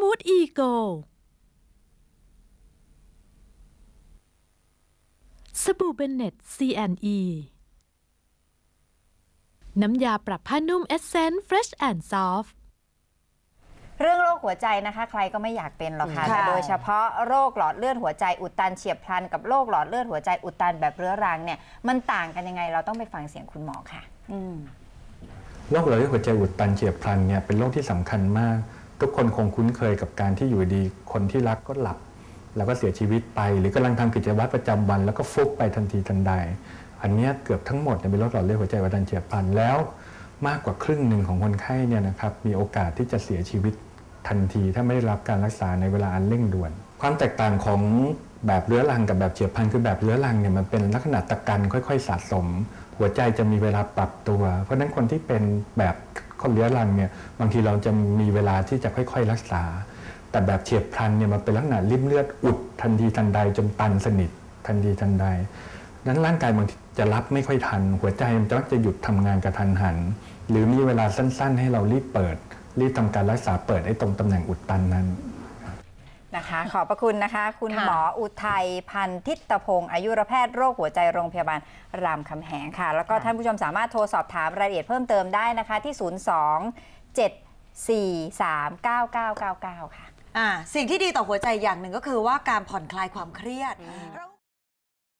มูทอีโกสบู่เบนเน็ต C&E น้ำยาปรับผ้านุ่มเอ s เซนต์ Fresh and Soft เรื่องโรคหัวใจนะคะ ใครก็ไม่อยากเป็นหรอกค่ะค่ะ แต่โดยเฉพาะโรคหลอดเลือดหัวใจอุดตันเฉียบพลันกับโรคหลอดเลือดหัวใจอุดตันแบบเรื้อรังเนี่ยมันต่างกันยังไงเราต้องไปฟังเสียงคุณหมอค่ะอืมโรคหลอดเลือดหัวใจอุดตันเฉียบพลันเนี่ยเป็นโรคที่สำคัญมาก ทุกคนคงคุ้นเคยกับการที่อยู่ดีคนที่รักก็หลับ แล้วก็เสียชีวิตไป หรือกำลังทำกิจวัตรประจำวัน แล้วก็ฟุบไปทันทีทันใด อันนี้เกือบทั้งหมดเนี่ยเป็นโรคหลอดเลือดหัวใจอุดตันเฉียบพลันแล้วมากกว่าครึ่งหนึ่งของคนไข้เนี่ยนะครับมีโอกาสที่จะเสียชีวิตทันทีถ้าไม่ได้รับการรักษาในเวลาอันเร่งด่วน ความแตกต่างของแบบเรื้อรังกับแบบเฉียบพลันคือแบบเรื้อรังเนี่ยมันเป็นลักษณะตะกันค่อย ๆ สะสม หัวใจจะมีเวลาปรับตัว เพราะฉะนั้นคนที่เป็นแบบ คนเรื้อรังเนี่ยบางทีเราจะมีเวลาที่จะค่อยๆรักษา แต่แบบเฉียบพลันเนี่ยมันเป็นลักษณะริ่มเลือดอุดทันทีทันใดจนตันสนิททันทีทันใดนั้นร่างกายบางทีจะรับไม่ค่อยทัน หัวใจมันจะจะหยุดทำงานกระทันหัน หรือมีเวลาสั้น ๆ ให้เรารีบเปิด รีบทำการรักษาเปิดไอ้ตรงตำแหน่งอุดตันนั้น นะคะ ขอบพระคุณนะคะ คุณค่ะหมออุทัยพันทิตพงศ์อายุรแพทย์โรคหัวใจโรงพยาบาลรามคำแหงค่ะ แล้วก็ท่านผู้ชมสามารถโทรสอบถามรายละเอียดเพิ่มเติมได้นะคะที่ 02 743 9999 ค่ะ อ่าสิ่งที่ดีต่อหัวใจอย่างหนึ่งก็คือว่าการผ่อนคลายความเครียด